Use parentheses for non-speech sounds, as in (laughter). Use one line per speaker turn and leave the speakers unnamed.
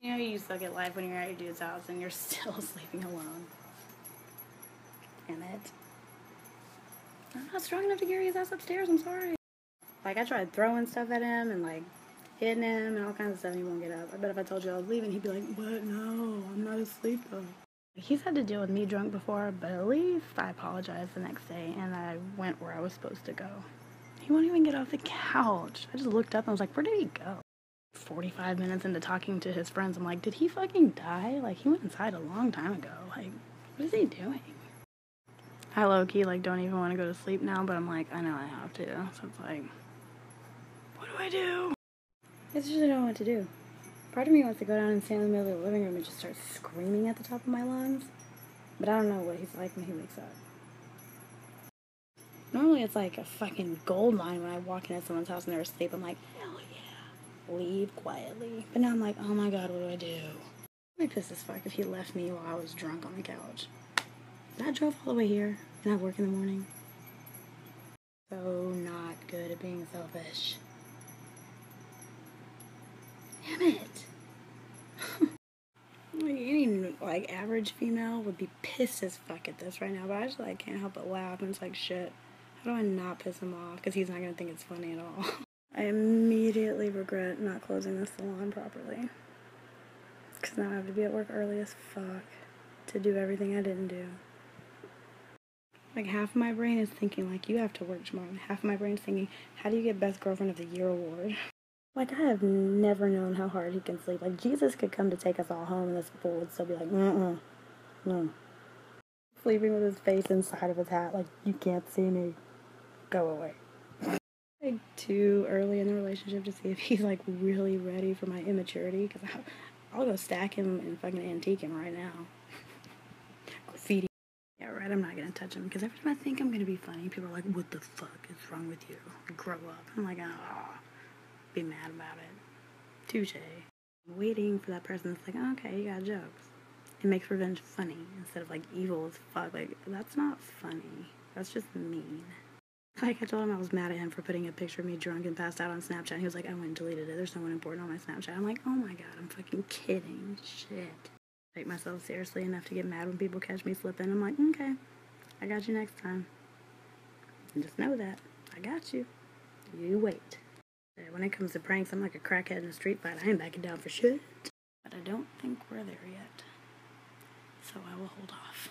You know you suck at life when you're at your dude's house and you're (laughs) still sleeping alone. Damn it. I'm not strong enough to carry his ass upstairs, I'm sorry. Like, I tried throwing stuff at him and, like, hitting him and all kinds of stuff and he won't get up. I bet if I told you I was leaving, he'd be like, what? No, I'm not asleep though. He's had to deal with me drunk before, but at least I apologized the next day and I went where I was supposed to go. He won't even get off the couch. I just looked up and was like, where did he go? 45 minutes into talking to his friends, I'm like, did he fucking die? Like, he went inside a long time ago. Like, what is he doing? I low key, like, don't even want to go to sleep now, but I'm like, I know I have to. So it's like, what do I do? I just don't know what to do. Part of me wants to go down and stand in the middle of the living room and just start screaming at the top of my lungs, but I don't know what he's like when he wakes up. Normally, it's like a fucking gold mine when I walk into someone's house and they're asleep. I'm like, hell leave quietly. But now I'm like, oh my god, what do I do? I'd be pissed as fuck if he left me while I was drunk on the couch. I drove all the way here and I work in the morning. So not good at being selfish. Damn it. (laughs) any like average female would be pissed as fuck at this right now, but I just like can't help but laugh and it's like shit. How do I not piss him off? Because he's not gonna think it's funny at all. (laughs) I immediately regret not closing the salon properly. Because now I have to be at work early as fuck to do everything I didn't do. Like half of my brain is thinking like you have to work tomorrow, and half of my brain is thinking how do you get best girlfriend of the year award? Like I have never known how hard he can sleep. Like Jesus could come to take us all home, and this fool would still be like, mm no. Sleeping with his face inside of his hat, like you can't see me. Go away. Too early in the relationship to see if he's like really ready for my immaturity, because I'll go stack him and fucking antique him right now. (laughs) Graffiti. Yeah, right. I'm not gonna touch him because every time I think I'm gonna be funny, people are like, "What the fuck is wrong with you? Grow up." I'm like, "Oh." be mad about it. Touche. Waiting for that person that's like, oh, okay, you got jokes. It makes revenge funny instead of like evil as fuck. Like, that's not funny. That's just mean. Like, I told him I was mad at him for putting a picture of me drunk and passed out on Snapchat. He was like, I went and deleted it. There's no one important on my Snapchat. I'm like, oh my god, I'm fucking kidding. Shit. Take myself seriously enough to get mad when people catch me slipping. I'm like, okay, I got you next time. And just know that. I got you. You wait. When it comes to pranks, I'm like a crackhead in a street fight. I ain't backing down for shit. But I don't think we're there yet. So I will hold off.